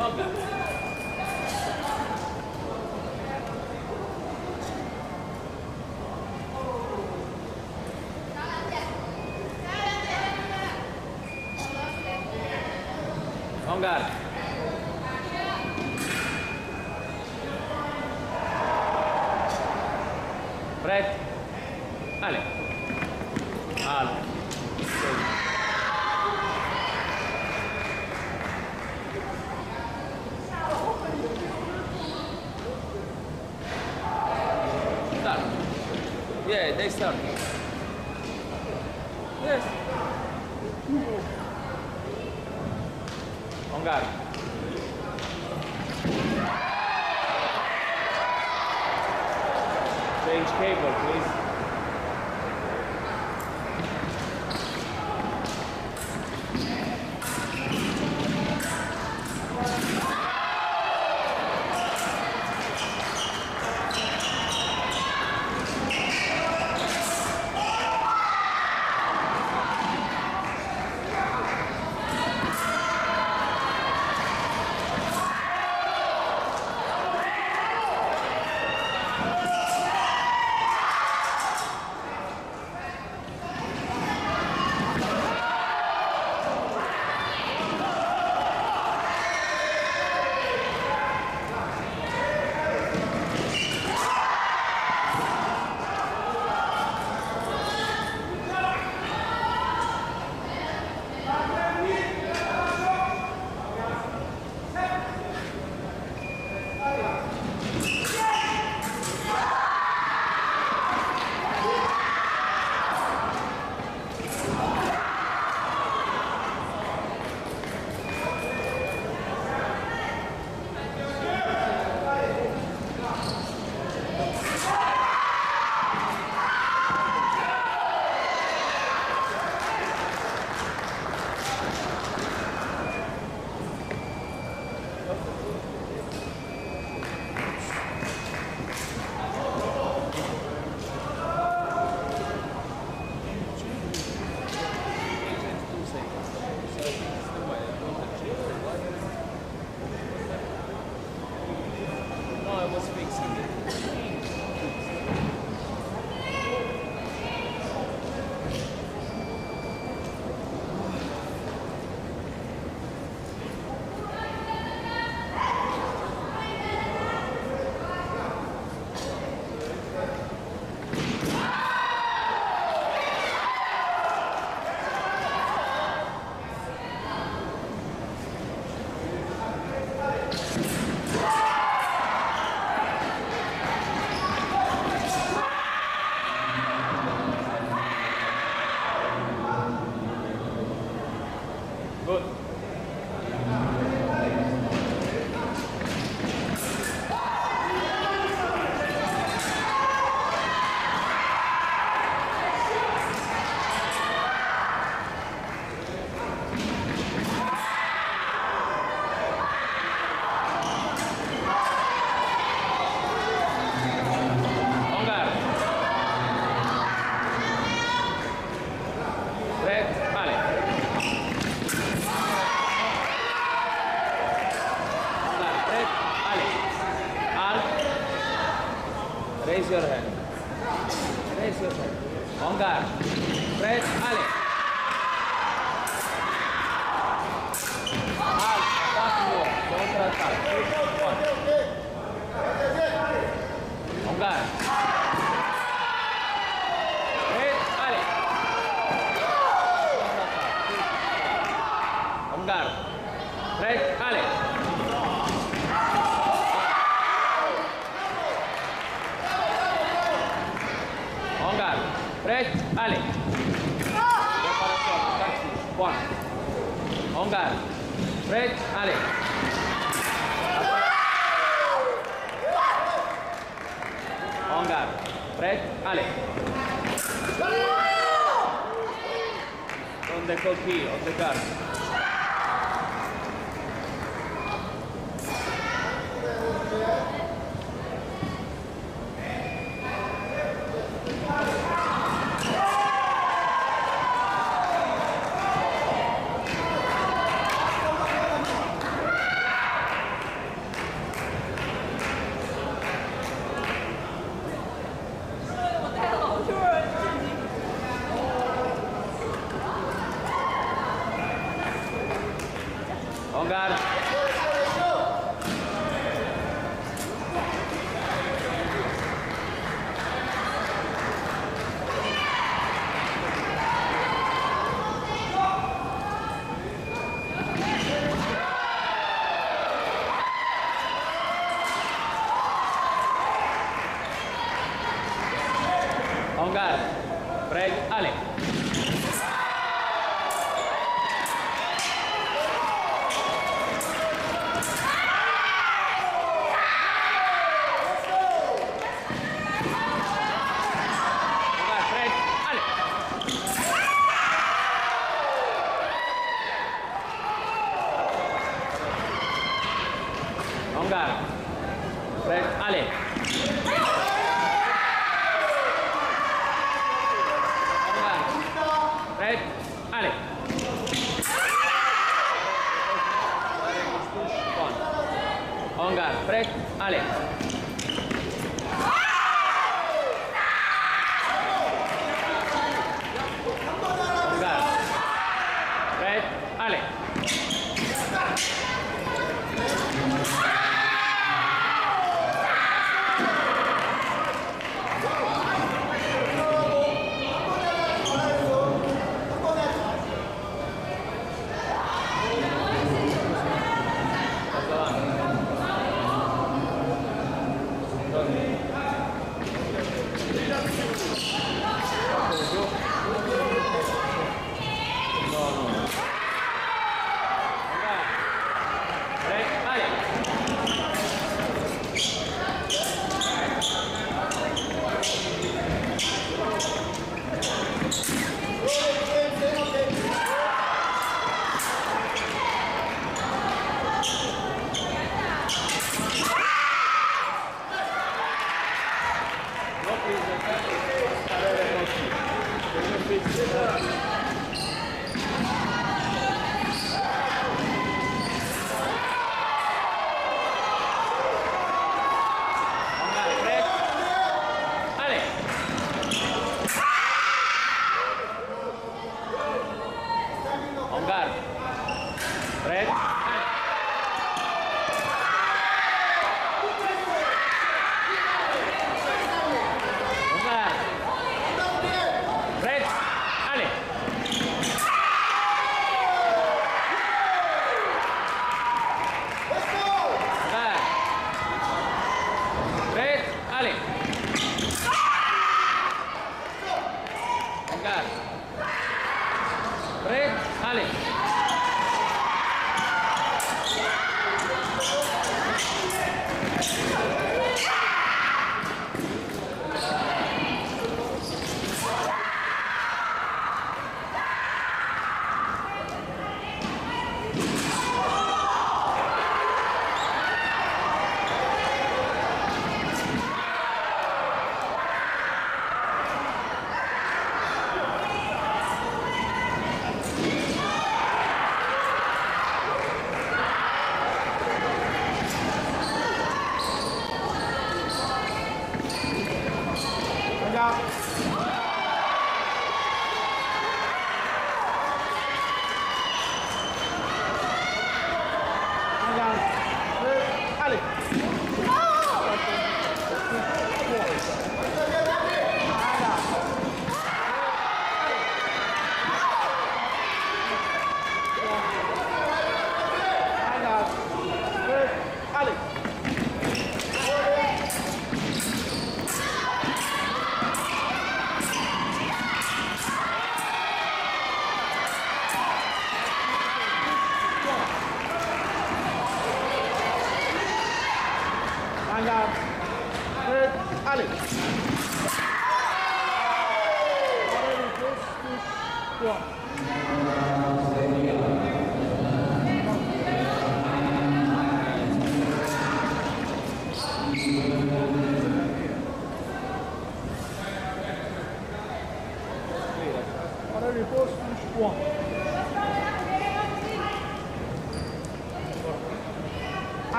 Oh, Yeah, they stop. Yes. Oh, On guard. Change cable, please.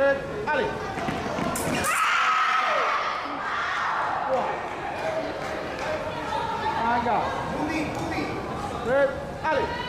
Ahmed Ali. My Red Ali.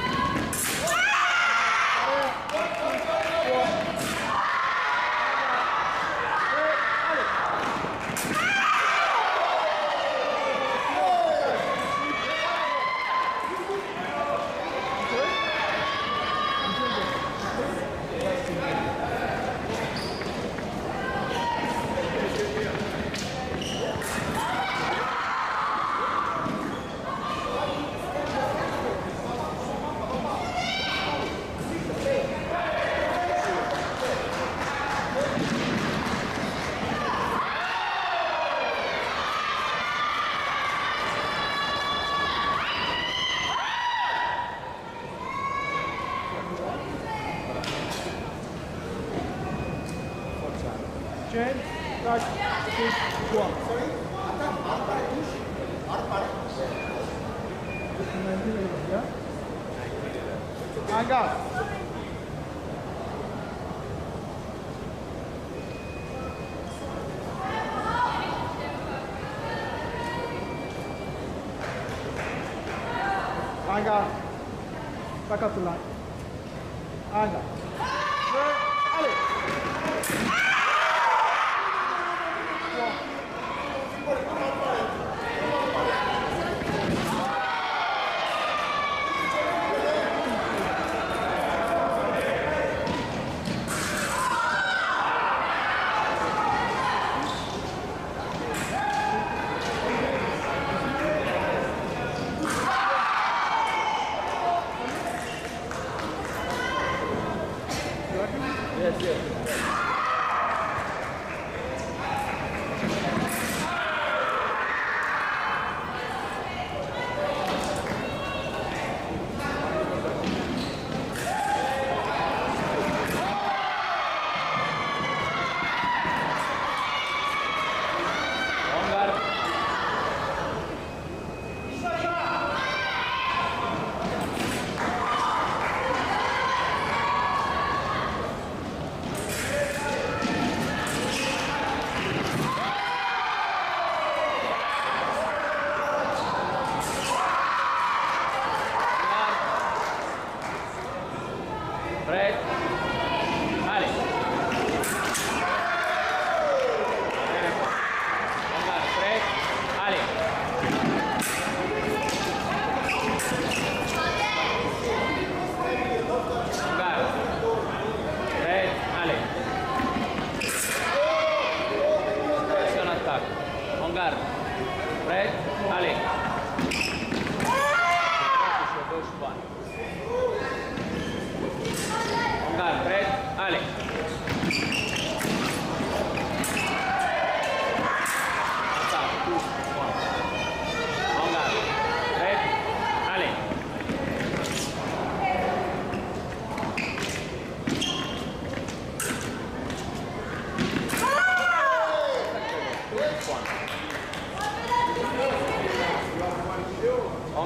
men touch kick ball. Angkat. Angkat. Takatulah.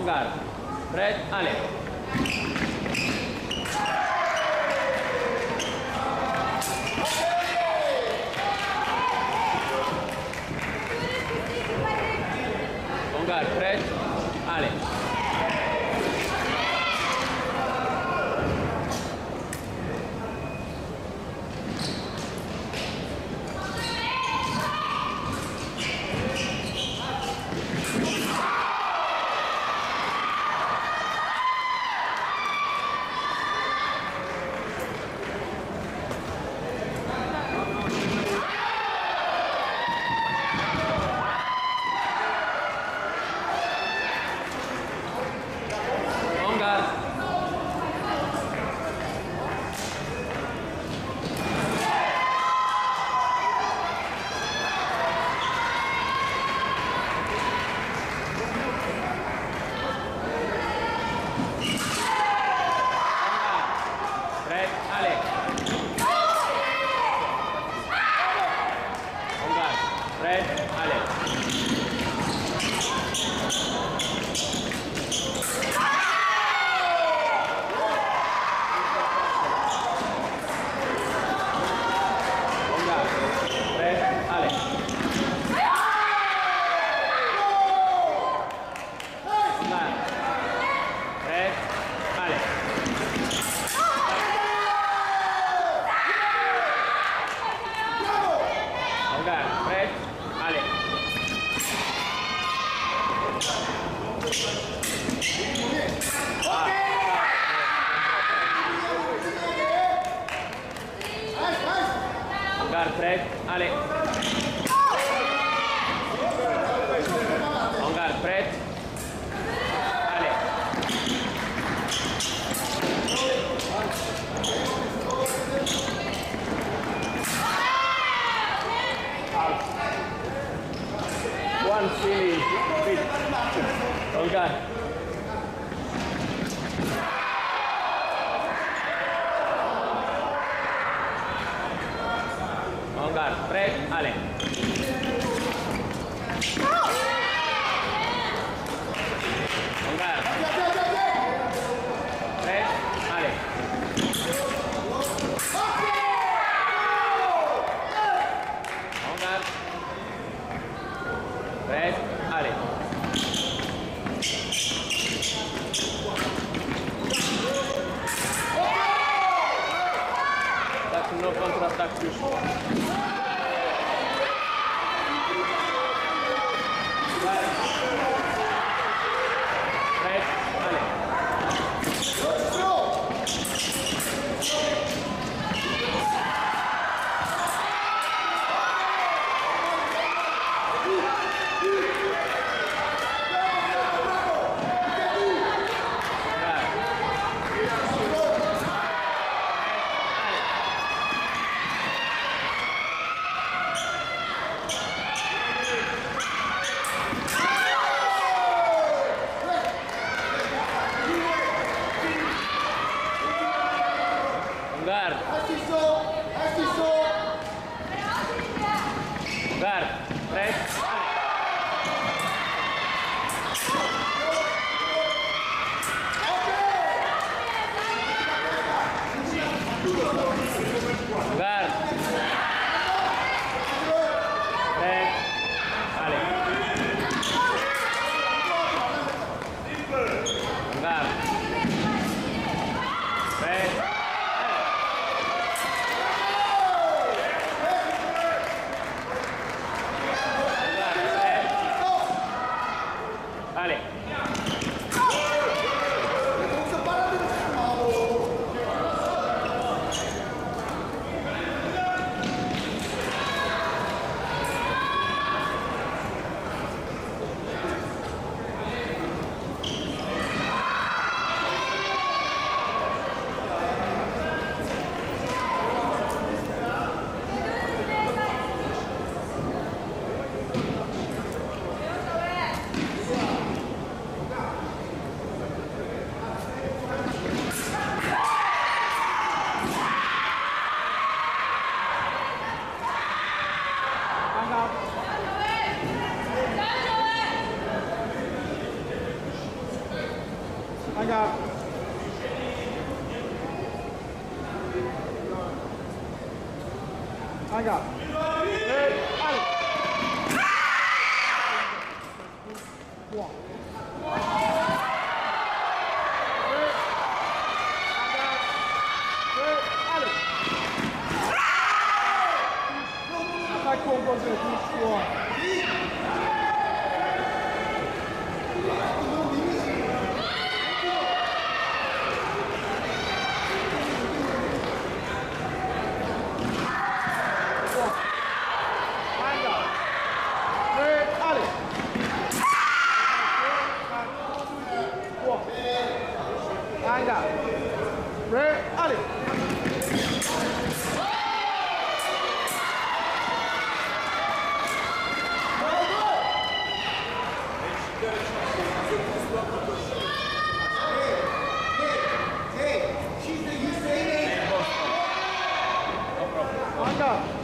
Ungar. Fred Ale. 자.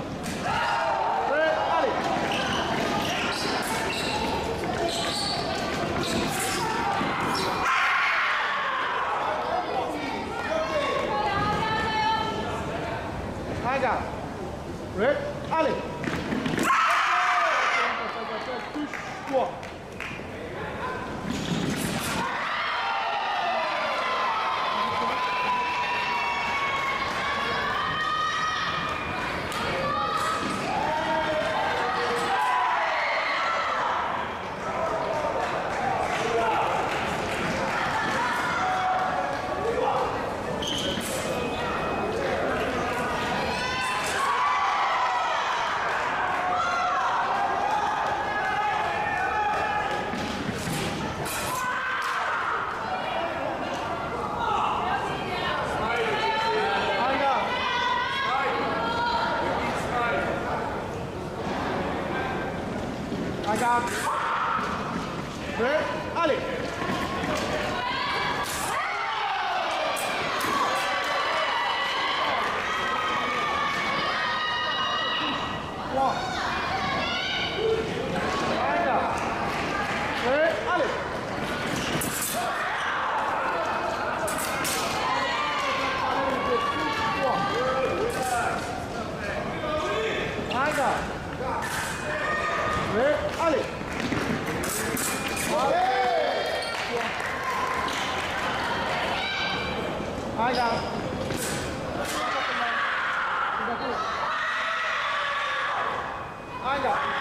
Anja!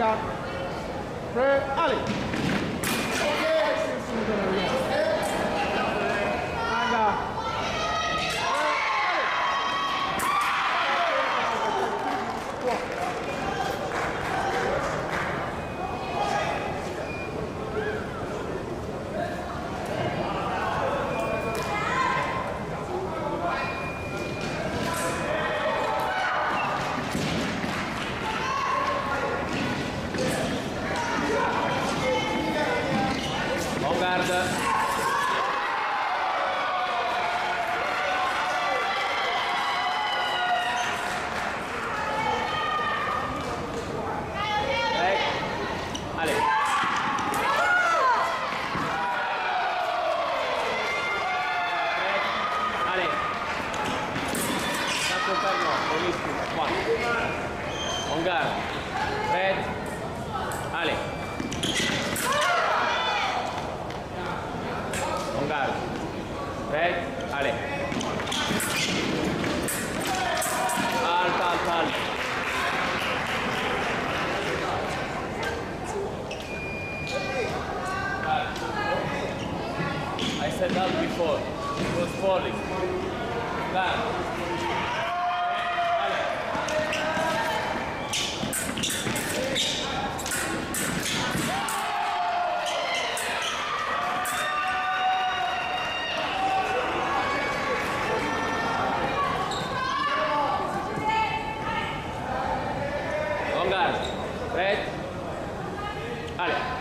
God. Fred Alley. On garde. Prête. Allez. On garde. Prête. Allez. Parle. I said that before. It was falling. Down. Longar. Red. Ale.